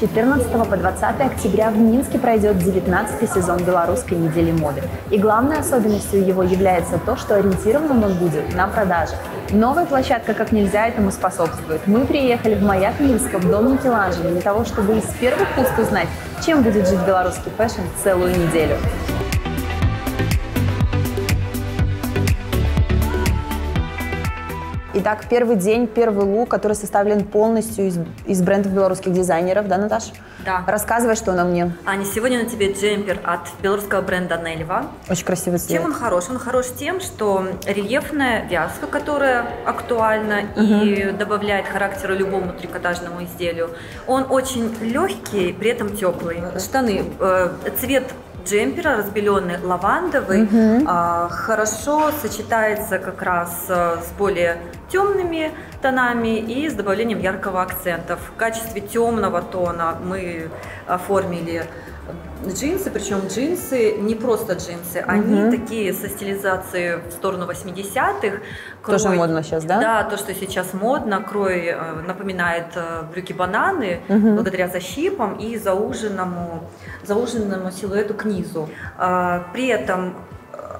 14 по 20 октября в Минске пройдет 19-й сезон белорусской недели моды. И главной особенностью его является то, что ориентирован он будет на продажи. Новая площадка как нельзя этому способствует. Мы приехали в Маяк Минска, в дом Микеланджело, для того, чтобы из первых уст узнать, чем будет жить белорусский fashion целую неделю. Итак, первый день, первый лук, который составлен полностью из, из брендов белорусских дизайнеров, да, Наташа? Да. Рассказывай, что на мне. Аня, сегодня на тебе джемпер от белорусского бренда Нельва. Очень красивый цвет. Чем он хорош? Он хорош тем, что рельефная вязка, которая актуальна угу. и добавляет характера любому трикотажному изделию. Он очень легкий, при этом теплый. Штаны. Э, цвет джемпера, разбеленный лавандовый, угу. а, хорошо сочетается как раз а, с более темными тонами и с добавлением яркого акцента. В качестве темного тона мы оформили джинсы, причем джинсы не просто джинсы, они угу. такие со стилизацией в сторону 80-х. Крой, Тоже модно сейчас, да? Да, то, что сейчас модно. Крой э, напоминает э, брюки-бананы угу. благодаря защипам и зауженному, зауженному силуэту к низу. А, при этом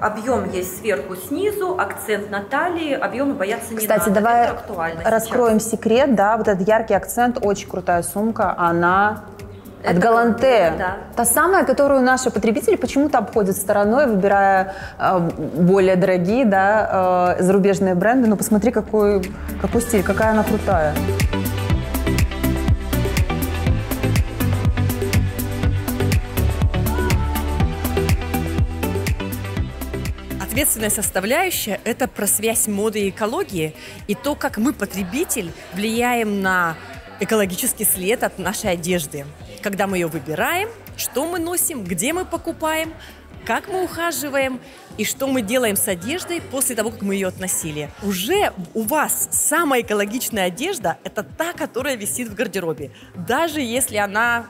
объем есть сверху, снизу, акцент на талии, объемы бояться не Кстати, надо. давай раскроем сейчас. секрет, да, вот этот яркий акцент, очень крутая сумка, она это от Галанте. Да. Та самая, которую наши потребители почему-то обходят стороной, выбирая э, более дорогие, да, э, зарубежные бренды. Но посмотри, какой, какой стиль, какая она крутая. Ответственная составляющая – это про связь моды и экологии и то, как мы, потребитель, влияем на экологический след от нашей одежды когда мы ее выбираем, что мы носим, где мы покупаем, как мы ухаживаем и что мы делаем с одеждой после того, как мы ее относили. Уже у вас самая экологичная одежда – это та, которая висит в гардеробе. Даже если она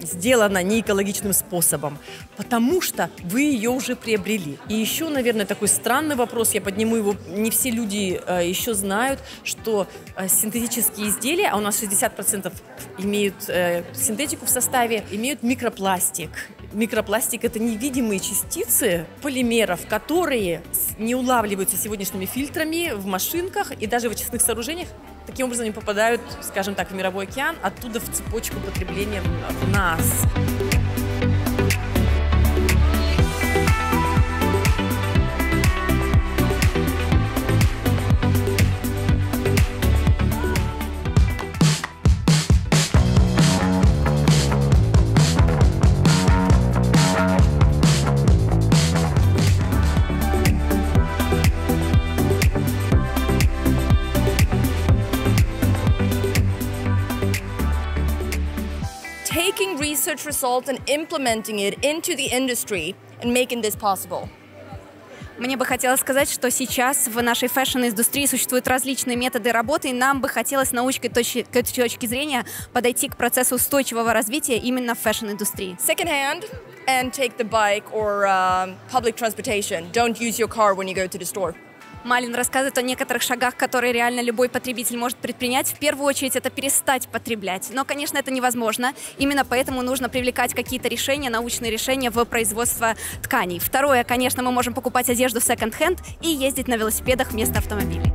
сделана не экологичным способом, потому что вы ее уже приобрели. И еще, наверное, такой странный вопрос, я подниму его, не все люди э, еще знают, что э, синтетические изделия, а у нас 60% имеют э, синтетику в составе, имеют микропластик. Микропластик – это невидимые частицы полимеров, которые не улавливаются сегодняшними фильтрами в машинках и даже в очистных сооружениях, Таким образом, они попадают, скажем так, в мировой океан, оттуда в цепочку потребления в нас. Research results and implementing it into the industry and making this possible. Мне бы хотелось сказать, что сейчас в нашей fashion-индустрии существуют различные методы работы, и нам бы хотелось с научной точки, точки зрения подойти к процессу устойчивого развития именно в fashion-индустрии. Second hand and take the bike or uh, public transportation. Don't use your car when you go to the store. Малин рассказывает о некоторых шагах, которые реально любой потребитель может предпринять. В первую очередь это перестать потреблять. Но, конечно, это невозможно. Именно поэтому нужно привлекать какие-то решения, научные решения в производство тканей. Второе, конечно, мы можем покупать одежду секонд-хенд и ездить на велосипедах вместо автомобилей.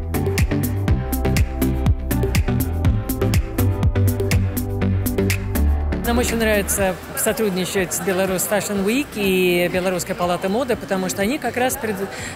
Нам очень нравится сотрудничать с Беларусь Fashion Week и Белорусской палатой моды, потому что они как раз пред,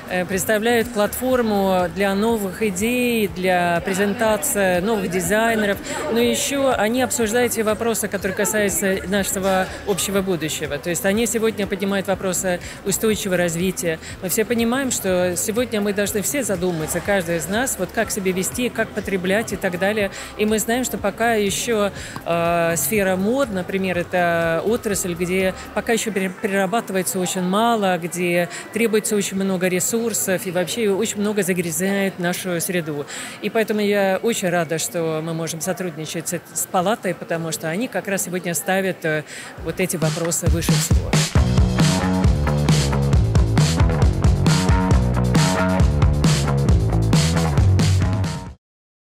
э, представляют платформу для новых идей, для презентации новых дизайнеров. Но еще они обсуждают те вопросы, которые касаются нашего общего будущего. То есть они сегодня поднимают вопросы устойчивого развития. Мы все понимаем, что сегодня мы должны все задуматься, каждый из нас, вот как себя вести, как потреблять и так далее. И мы знаем, что пока еще э, сфера мод, например, это отрасль, где пока еще перерабатывается очень мало, где требуется очень много ресурсов и вообще очень много загрязняет нашу среду. И поэтому я очень рада, что мы можем сотрудничать с палатой, потому что они как раз сегодня ставят э, вот эти вопросы выше всего.